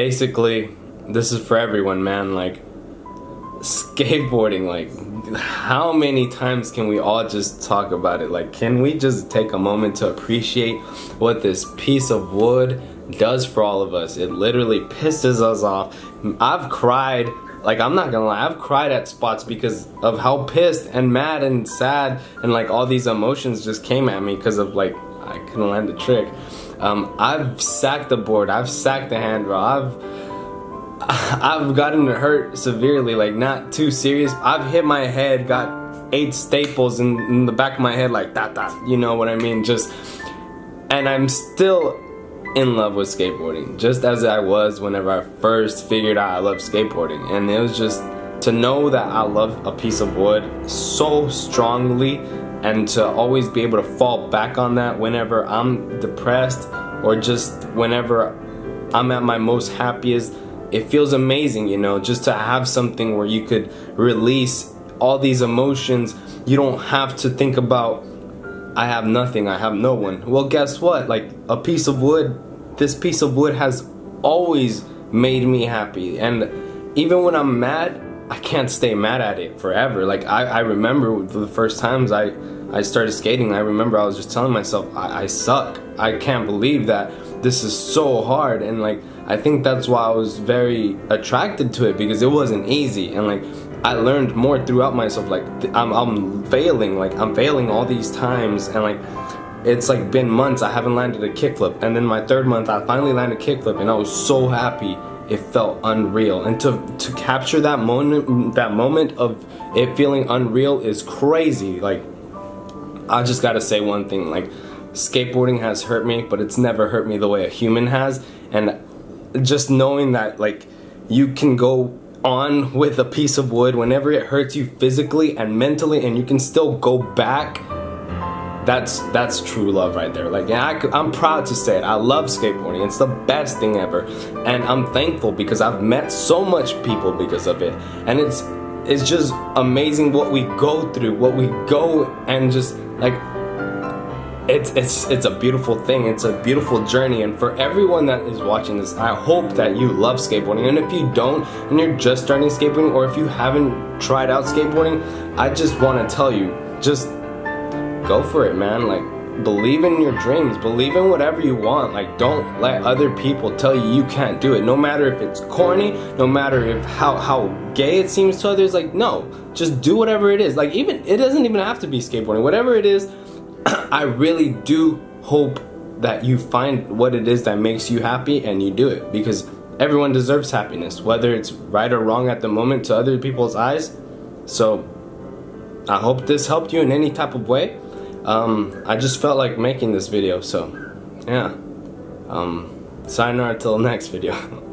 basically, this is for everyone, man. Like, skateboarding, like, how many times can we all just talk about it? Like, can we just take a moment to appreciate what this piece of wood does for all of us? It literally pisses us off. I've cried like I'm not gonna lie, I've cried at spots because of how pissed and mad and sad and like all these emotions just came at me because of like I couldn't land the trick. Um, I've sacked the board, I've sacked the handrail, I've I've gotten hurt severely, like not too serious. I've hit my head, got eight staples in, in the back of my head, like that, that. You know what I mean? Just, and I'm still in love with skateboarding, just as I was whenever I first figured out I love skateboarding. And it was just to know that I love a piece of wood so strongly and to always be able to fall back on that whenever I'm depressed or just whenever I'm at my most happiest it feels amazing you know just to have something where you could release all these emotions. You don't have to think about I have nothing I have no one. Well guess what? Like a piece of wood this piece of wood has always made me happy and even when I'm mad I can't stay mad at it forever. Like I, I remember the first times I, I started skating, I remember I was just telling myself, I, I suck. I can't believe that this is so hard. And like, I think that's why I was very attracted to it because it wasn't easy. And like, I learned more throughout myself. Like I'm, I'm failing, like I'm failing all these times. And like, it's like been months I haven't landed a kickflip. And then my third month I finally landed a kickflip and I was so happy. It felt unreal. And to to capture that moment that moment of it feeling unreal is crazy. Like I just gotta say one thing like skateboarding has hurt me but it's never hurt me the way a human has. And just knowing that like you can go on with a piece of wood whenever it hurts you physically and mentally and you can still go back that's that's true love right there. Like yeah I, i'm proud to say it. I love skateboarding. It's the best thing ever. And i'm thankful because i've met so much people because of it. And it's it's just amazing what we go through what we go and just like it's it's it's a beautiful thing. It's a beautiful journey. And for everyone that is watching this i hope that you love skateboarding. And if you don't and you're just starting skateboarding or if you haven't tried out skateboarding i just want to tell you just go for it, man. Like, believe in your dreams, believe in whatever you want. Like, don't let other people tell you you can't do it. No matter if it's corny, no matter if how how gay it seems to others. Like, no, just do whatever it is. Like, even it doesn't even have to be skateboarding. Whatever it is, I really do hope that you find what it is that makes you happy and you do it because everyone deserves happiness, whether it's right or wrong at the moment to other people's eyes. So, I hope this helped you in any type of way um, I just felt like making this video, so yeah. Um, sayonara till next video.